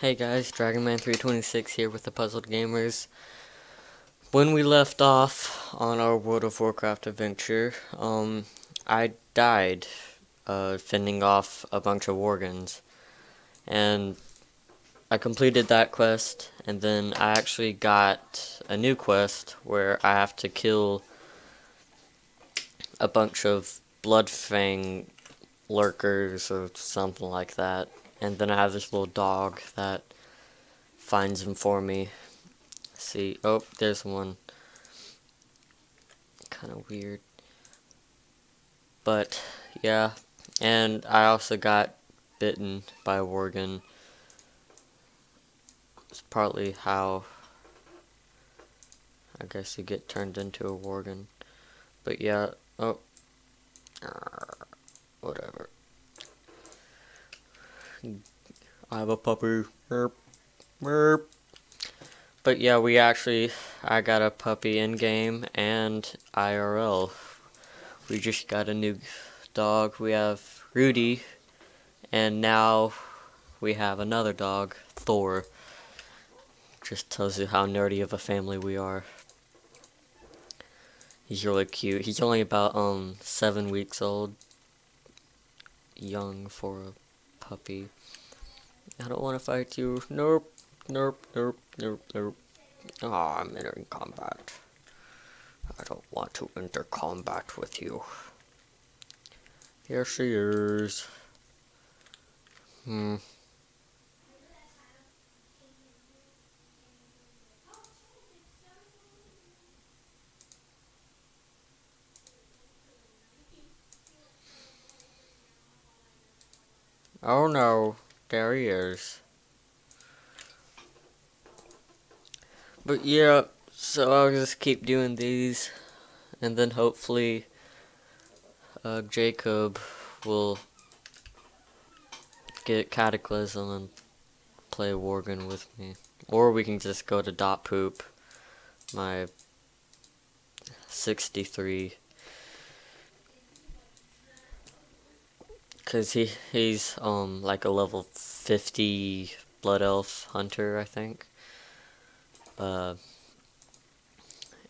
Hey guys, Dragonman326 here with the Puzzled Gamers. When we left off on our World of Warcraft adventure, um, I died, uh, fending off a bunch of Worgens. And I completed that quest, and then I actually got a new quest where I have to kill a bunch of Bloodfang lurkers or something like that. And then I have this little dog that finds them for me. See, oh, there's one. Kind of weird. But, yeah. And I also got bitten by a Worgen. It's partly how I guess you get turned into a Worgen. But yeah, oh. Whatever. I have a puppy. Merp. Merp. But yeah, we actually, I got a puppy in game and IRL. We just got a new dog. We have Rudy, and now we have another dog, Thor. Just tells you how nerdy of a family we are. He's really cute. He's only about um seven weeks old. Young for a puppy. I don't want to fight you. Nope. Nope. Nope. Nope. Nope. Ah, oh, I'm entering combat. I don't want to enter combat with you. Here she is. Hmm. Oh no, he. But yeah, so I'll just keep doing these, and then hopefully uh, Jacob will get Cataclysm and play Worgen with me. Or we can just go to Dot Poop, my 63 Cause he he's um like a level fifty blood elf hunter, I think. Uh,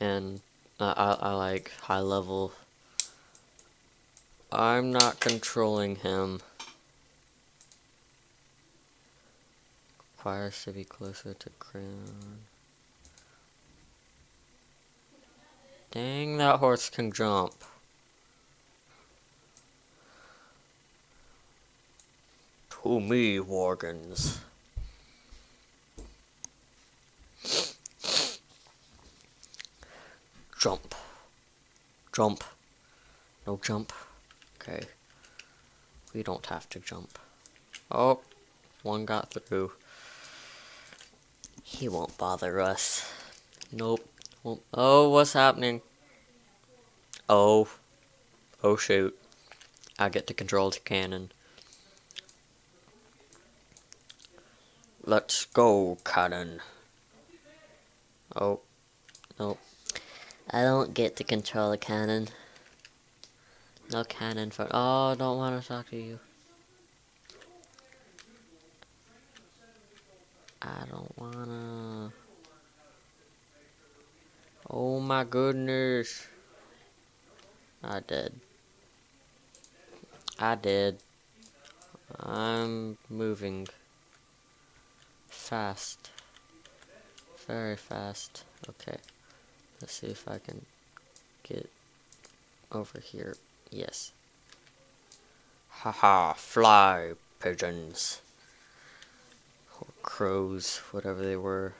and I, I, I like high level. I'm not controlling him. Requires to be closer to ground. Dang, that horse can jump. To me, Worgens. Jump. Jump. No jump. Okay. We don't have to jump. Oh, one got through. He won't bother us. Nope. Oh, what's happening? Oh. Oh shoot. I get to control the cannon. Let's go, cannon. Oh. No. I don't get to control a cannon. No cannon for- Oh, don't want to talk to you. I don't wanna... Oh my goodness. I did. I did. I'm moving fast. Very fast. Okay. Let's see if I can get over here. Yes. Haha, fly pigeons. Or crows, whatever they were.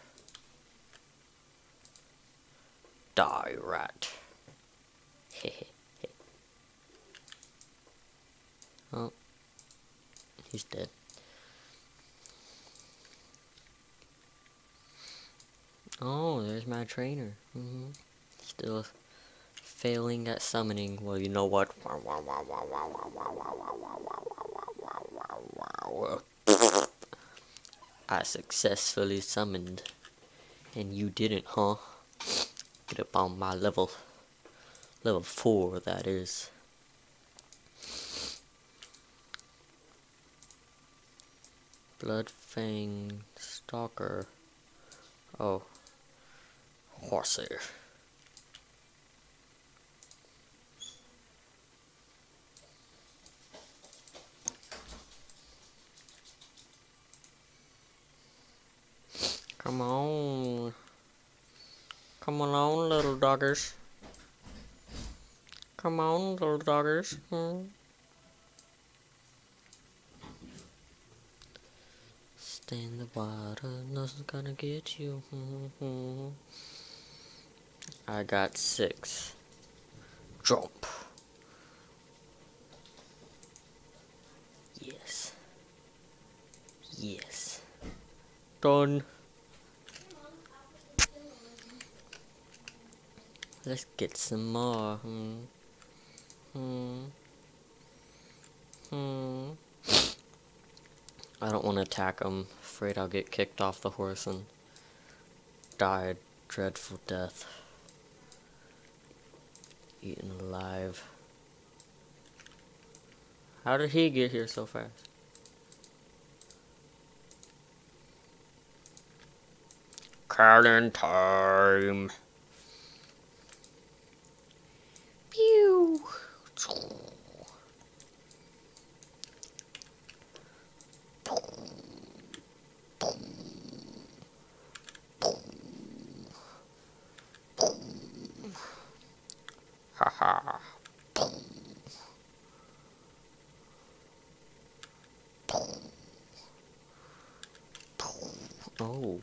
Die, rat. Hehe. oh. He's dead. Oh, there's my trainer. Mm -hmm. Still failing at summoning. Well, you know what? I successfully summoned. And you didn't, huh? Get up on my level. Level 4, that is. Bloodfang Stalker. Oh. Horsey. Come on. Come on, little doggers. Come on, little doggers. Hmm. Stay in the water, nothing's gonna get you. Hmm, hmm, hmm. I got six. Jump. Yes. Yes. Done. Let's get some more. Hmm. Hmm. Hmm. I don't want to attack him. Afraid I'll get kicked off the horse and die a dreadful death. Eaten alive. How did he get here so fast? Cannon time. Pew. Ha ha. Oh,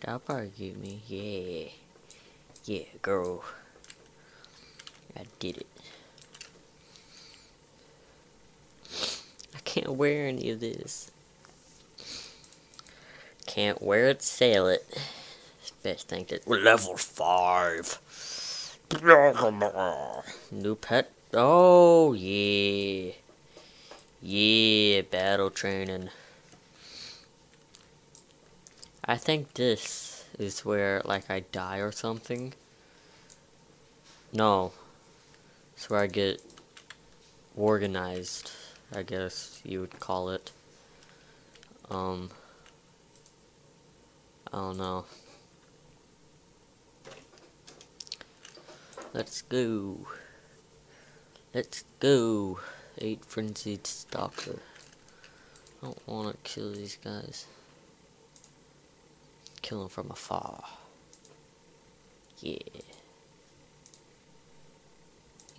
That'll probably get me. Yeah. Yeah, girl. I did it. I can't wear any of this. Can't wear it, sell it. Best thing to level five. New pet. Oh yeah, yeah. Battle training. I think this is where like I die or something. No, it's where I get organized. I guess you would call it. Um. I don't know. Let's go. Let's go. Eight frenzied stalker. I don't want to kill these guys. Kill them from afar. Yeah.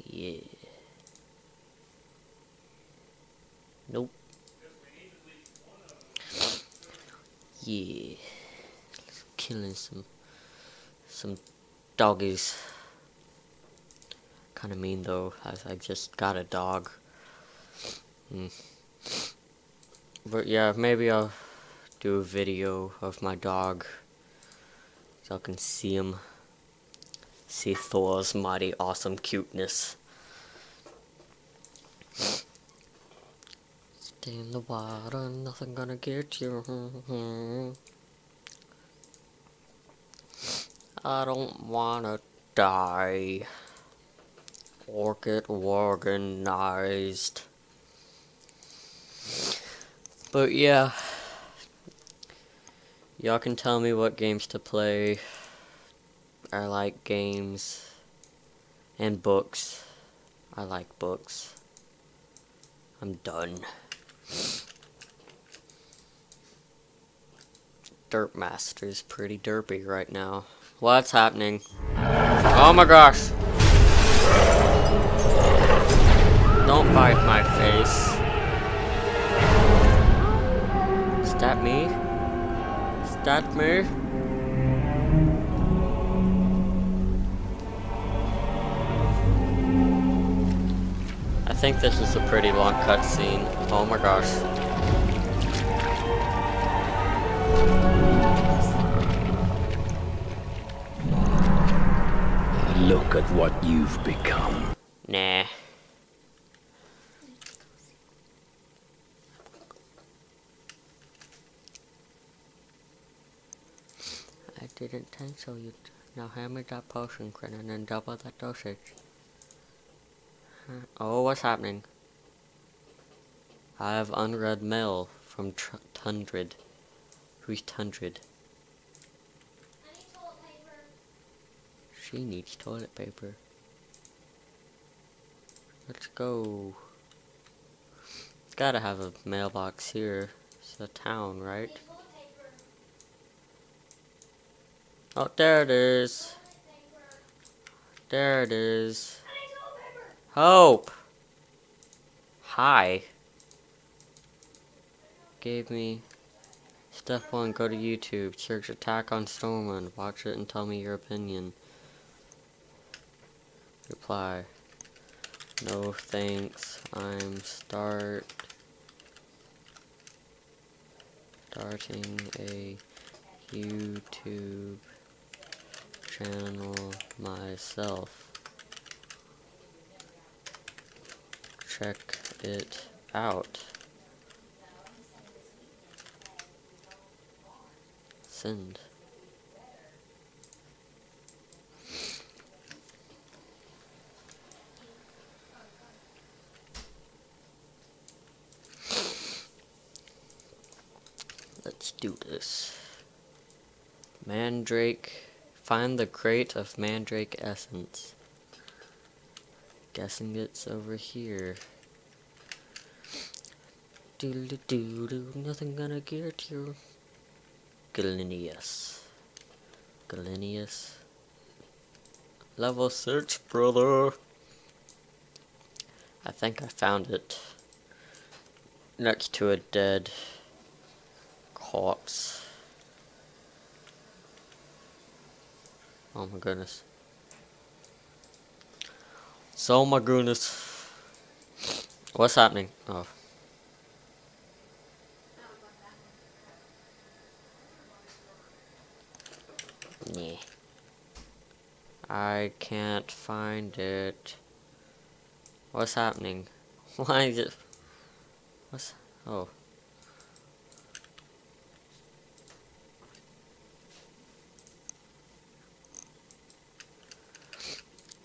Yeah. Nope. Yeah killing some some doggies. Kind of mean though, as I just got a dog. Mm. But yeah, maybe I'll do a video of my dog so I can see him. See Thor's mighty awesome cuteness. Stay in the water, nothing gonna get you. I don't wanna die or get organized. But yeah, y'all can tell me what games to play. I like games and books. I like books. I'm done. Derp Master's pretty derpy right now. What's happening? Oh my gosh! Don't bite my face. Is that me? That me? I think this is a pretty long cutscene. Oh my gosh. Look at what you've become. Nah. I didn't think so. You now hand me that potion, Grin, and then double that dosage. Oh, what's happening? I have unread mail from Tundred. Who's Tundred? She needs toilet paper. Let's go. Gotta have a mailbox here. It's a town, right? Oh, there it is. There it is. Hope! Hi. Gave me step one, go to YouTube, search Attack on Stormwind, watch it and tell me your opinion. Reply. No thanks, I'm start starting a YouTube channel myself. Check it out. Send. Let's do this. Mandrake. Find the crate of Mandrake Essence. Guessing it's over here. Doodle doo doo, nothing gonna get you. Galenius. Galenius. Level search, brother. I think I found it. Next to a dead corpse. Oh my goodness. So my goodness. What's happening? Oh. Yeah. I can't find it. What's happening? Why is it? What's? Oh.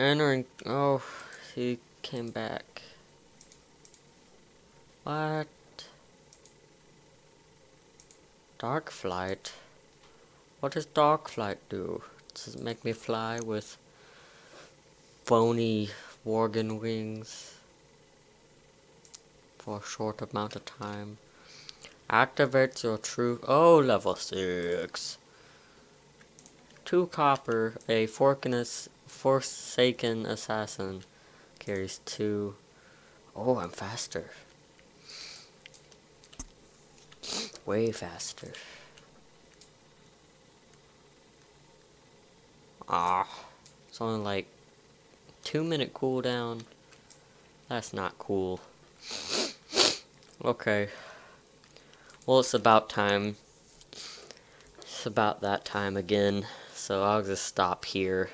Entering. Oh, he came back. What? Dark flight. What does dark flight do? Does it make me fly with phony Worgen wings for a short amount of time? Activates your true. Oh, level six. Two copper, a forkiness Forsaken Assassin carries two. Oh, I'm faster. Way faster. Ah, it's only like two minute cooldown. That's not cool. Okay. Well, it's about time. It's about that time again. So I'll just stop here.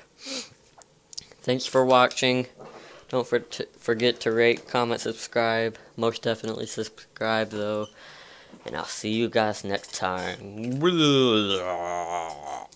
Thanks for watching. Don't for forget to rate, comment, subscribe. Most definitely subscribe though. And I'll see you guys next time.